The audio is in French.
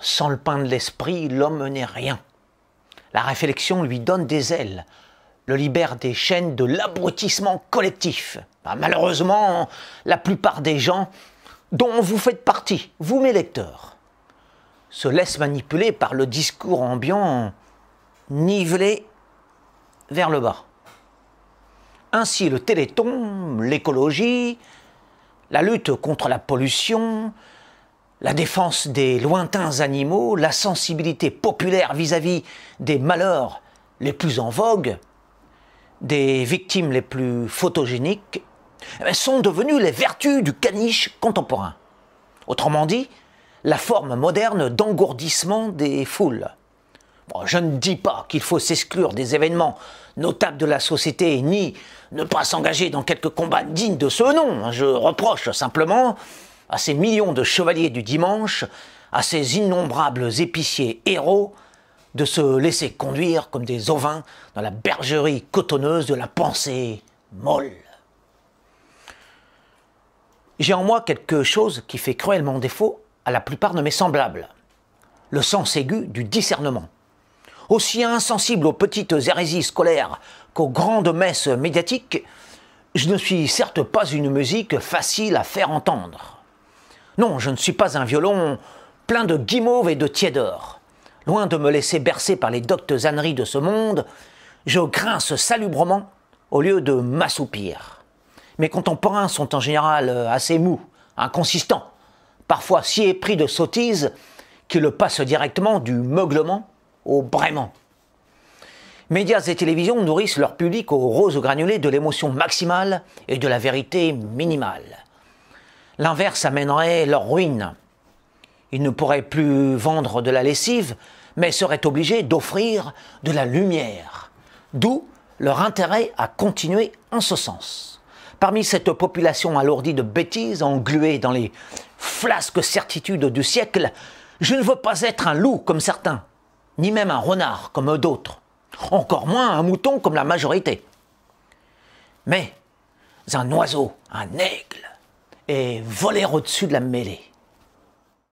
Sans le pain de l'esprit, l'homme n'est rien. La réflexion lui donne des ailes, le libère des chaînes de l'abrutissement collectif. Bah, malheureusement, la plupart des gens dont vous faites partie, vous mes lecteurs, se laissent manipuler par le discours ambiant nivelé vers le bas. Ainsi, le téléthon, l'écologie, la lutte contre la pollution, la défense des lointains animaux, la sensibilité populaire vis-à-vis des malheurs les plus en vogue, des victimes les plus photogéniques, eh sont devenues les vertus du caniche contemporain. Autrement dit, la forme moderne d'engourdissement des foules. je ne dis pas qu'il faut s'exclure des événements notables de la société, ni ne pas s'engager dans quelques combats dignes de ce nom. Je reproche simplement à ces millions de chevaliers du dimanche, à ces innombrables épiciers héros, de se laisser conduire comme des ovins dans la bergerie cotonneuse de la pensée molle. J'ai en moi quelque chose qui fait cruellement défaut à la plupart de mes semblables, le sens aigu du discernement. Aussi insensible aux petites hérésies scolaires qu'aux grandes messes médiatiques, je ne suis certes pas une musique facile à faire entendre. Non, je ne suis pas un violon plein de guimauve et de tiédeur. Loin de me laisser bercer par les doctes âneries de ce monde, je grince salubrement au lieu de m'assoupir. Mes contemporains sont en général assez mous, inconsistants, parfois si épris de sottises qu'ils passent directement du meuglement au braiement. Médias et télévisions nourrissent leur public au rose granulé de l'émotion maximale et de la vérité minimale. L'inverse amènerait leur ruine. Ils ne pourraient plus vendre de la lessive, mais seraient obligés d'offrir de la lumière. D'où leur intérêt à continuer en ce sens. Parmi cette population alourdie de bêtises, engluée dans les flasques certitudes du siècle, je ne veux pas être un loup comme certains, ni même un renard comme d'autres encore moins un mouton comme la majorité. Mais un oiseau, un aigle, est volé au-dessus de la mêlée.